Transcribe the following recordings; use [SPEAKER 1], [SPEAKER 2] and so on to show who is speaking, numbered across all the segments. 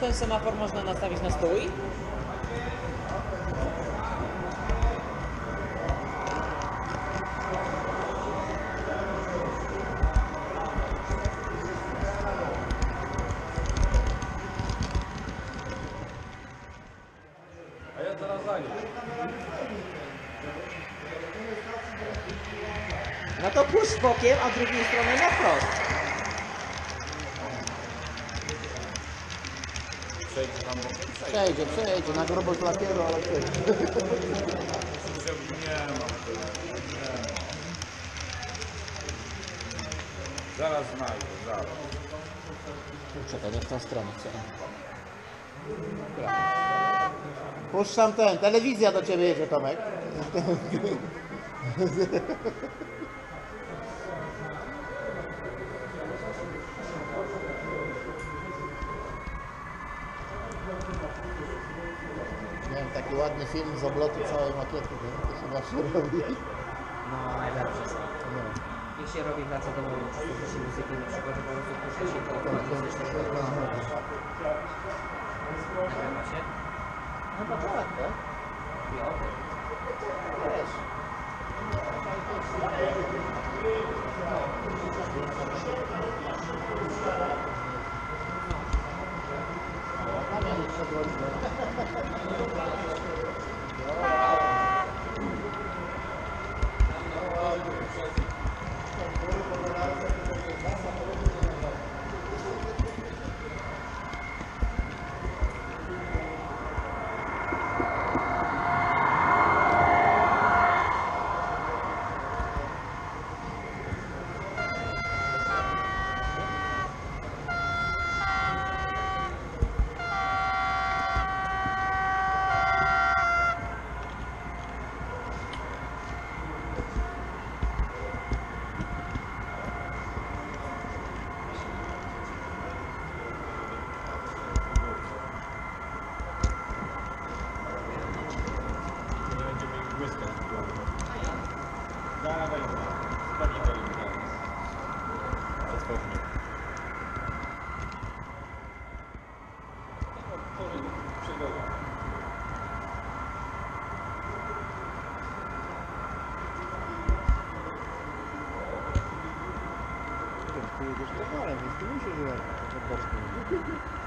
[SPEAKER 1] Ten, semafor można nastawić na stój? No to puść bokiem, a drugiej stroną
[SPEAKER 2] Przejdź tam, bo
[SPEAKER 3] Przejdzie, przejdzie, na grubość lakieru, ale przejdzie.
[SPEAKER 2] nie tego. Nie mam. Zaraz znajdę, zaraz.
[SPEAKER 3] Czekaj, nie w tą stronę chcę. Puszczam ten, telewizja do ciebie jedzie Tomek. film z oblotu całej makiety, nie? to się zawsze robi.
[SPEAKER 1] No, najlepsze są.
[SPEAKER 3] No.
[SPEAKER 1] Jak się robi praca domowa, czy się muzyki na przykład, że po prostu puszcza się to automatycznie. Nagrywa się?
[SPEAKER 3] No to tak, tak?
[SPEAKER 1] Jo.
[SPEAKER 3] Wiesz. Damian
[SPEAKER 1] Ты лучше же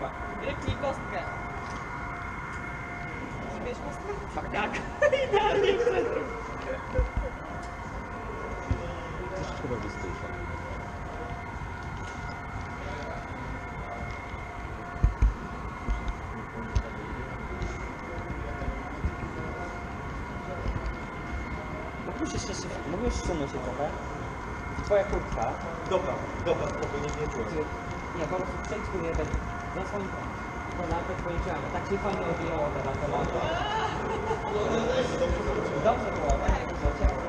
[SPEAKER 1] Wybucha.
[SPEAKER 4] Ryknij kostkę. Zbierz kostkę?
[SPEAKER 1] Tak, tak. Idealnie wtedy.
[SPEAKER 5] Chyba wystysza.
[SPEAKER 1] Mógłbyś jeszcze, mógłbyś się trochę? Twoja kurtka.
[SPEAKER 5] Dobra, dobra, spokojnie, nie czułem.
[SPEAKER 1] Nie, po prostu przejdź tu jeden. Zasłoń to lampę twoim ciałem. Tak się fajnie odbijało teraz to. Dobrze było, tak?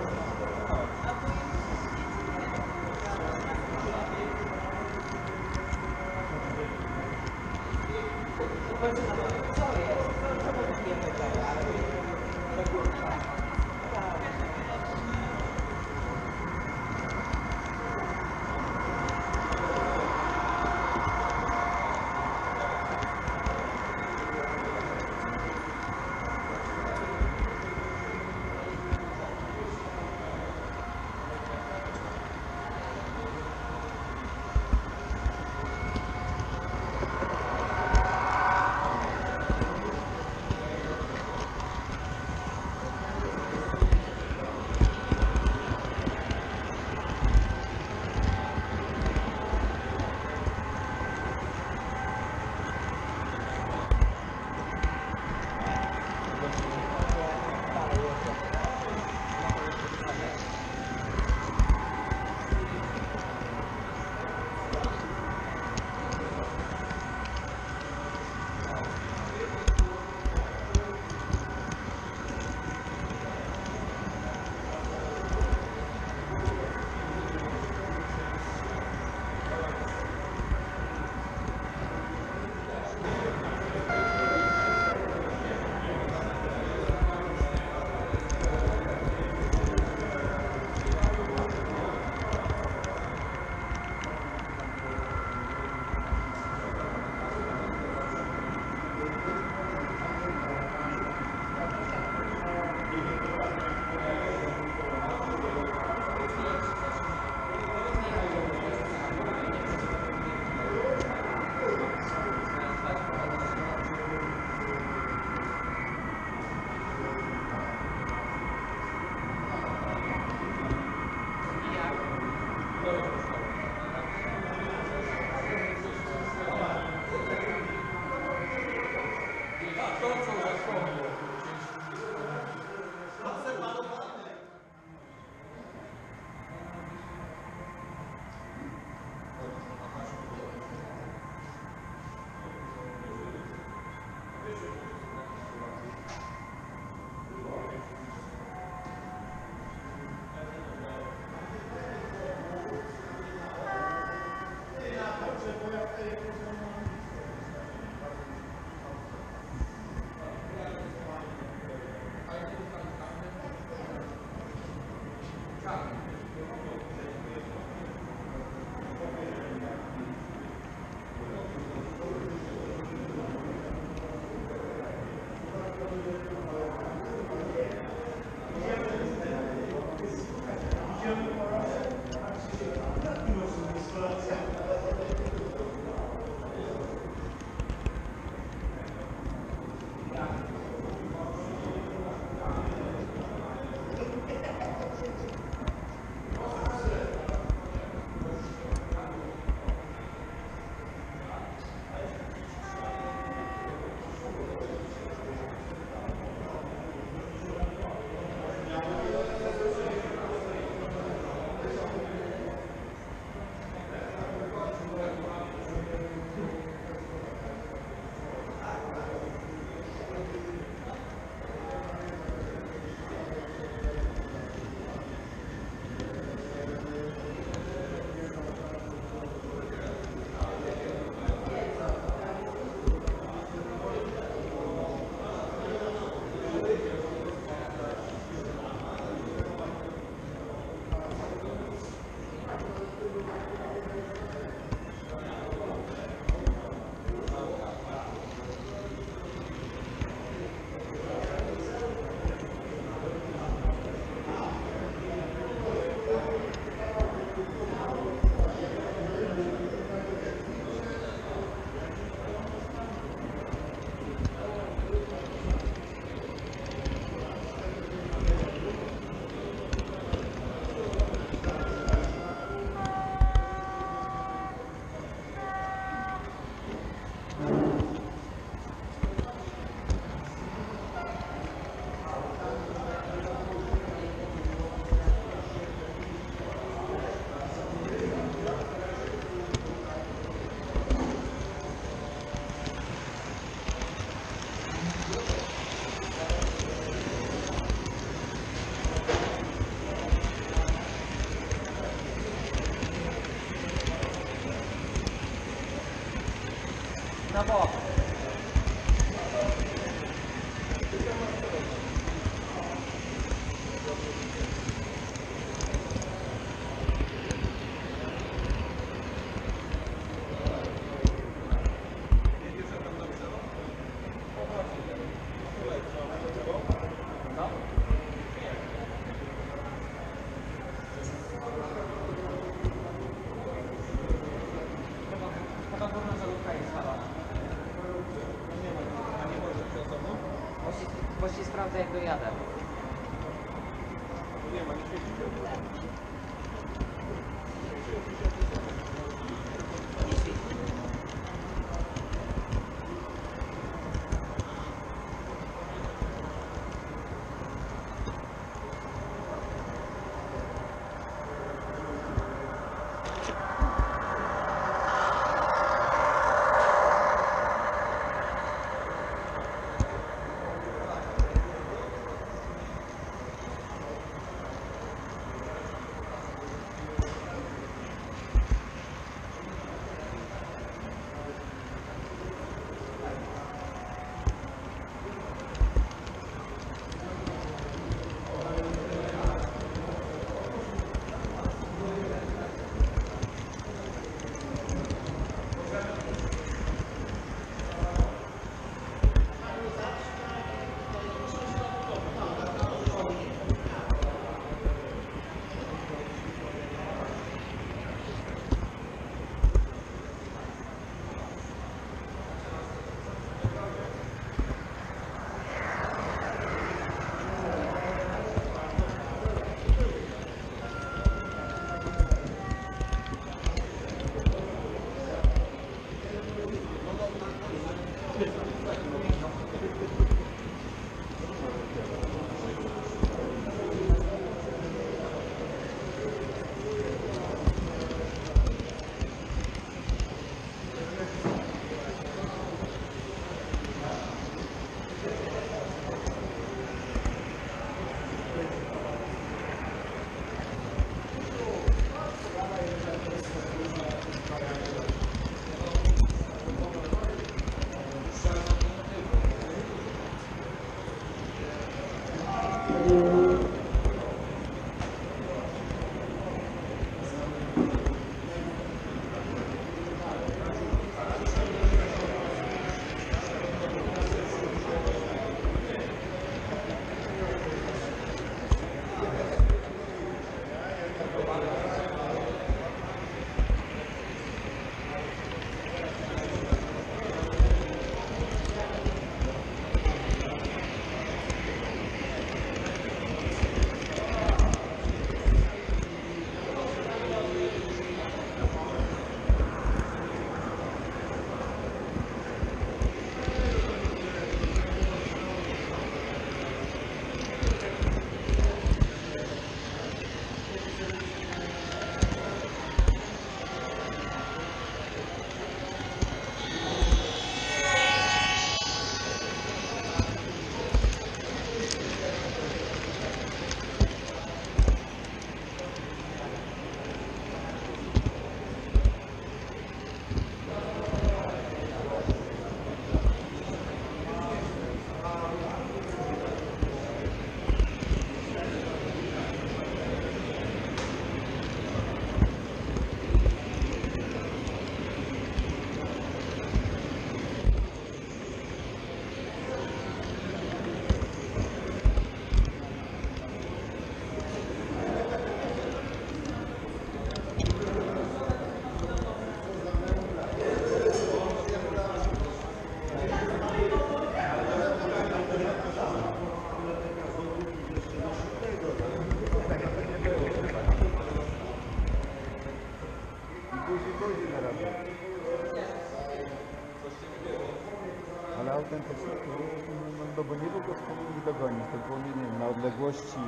[SPEAKER 2] proche si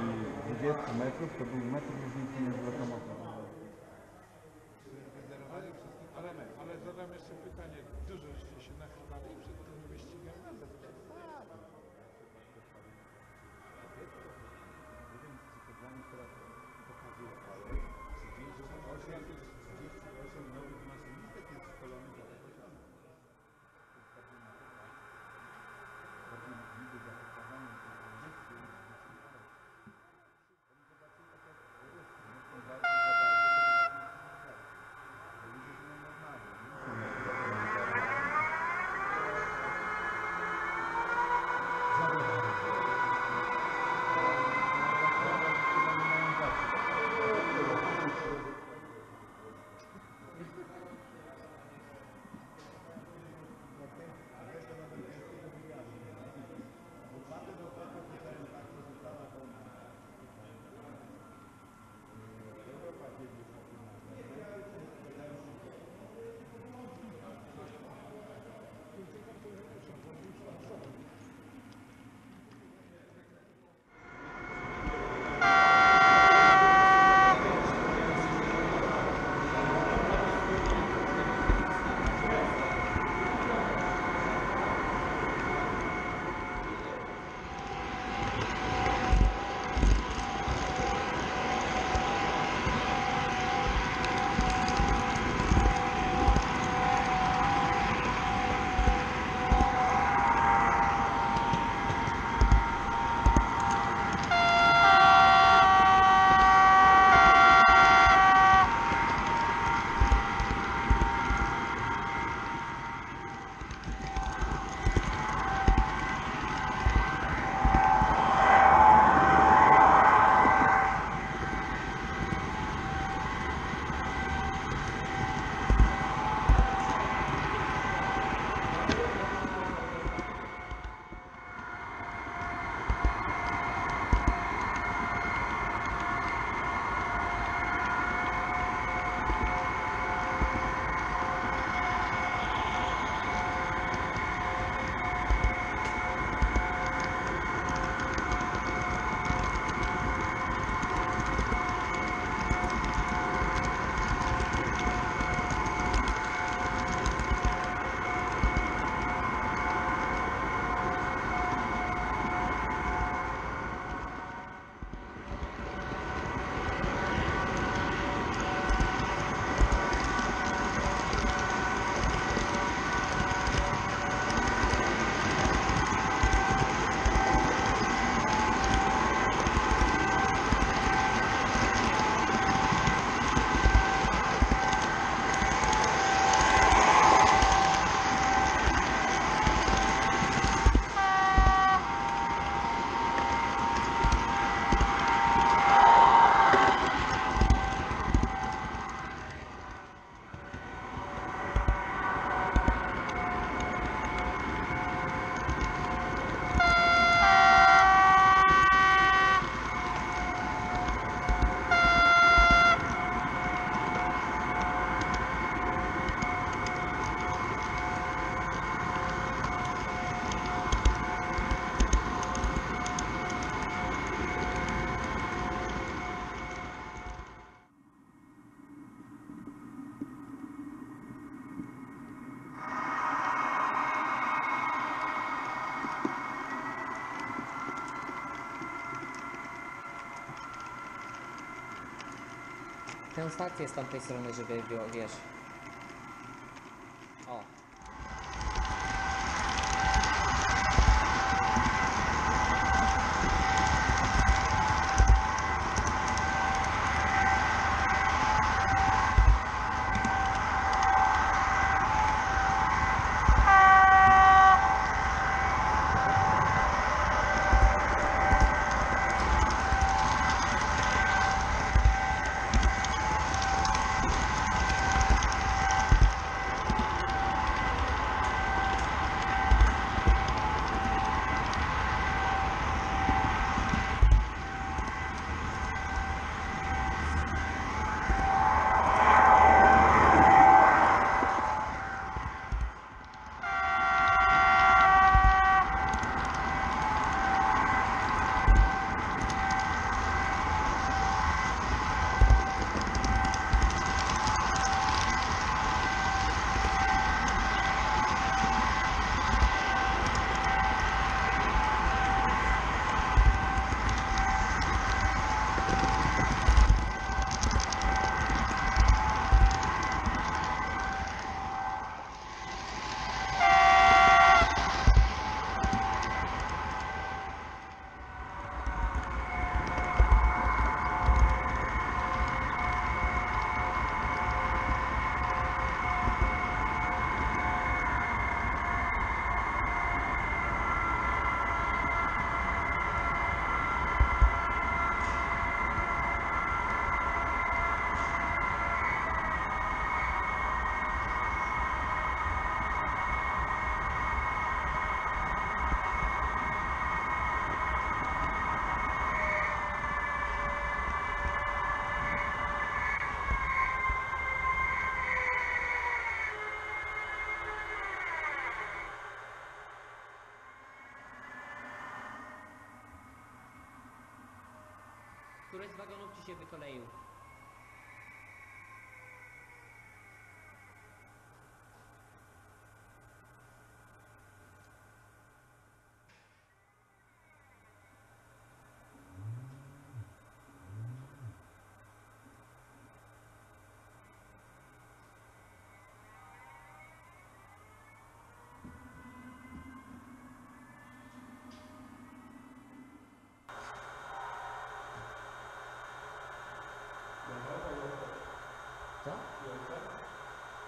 [SPEAKER 2] vous êtes un maître, que vous.
[SPEAKER 1] Tę stację z tamtej strony, żeby wiesz. Któryś z wagonów ci się wykoleił?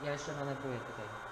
[SPEAKER 1] 该释放的部位不对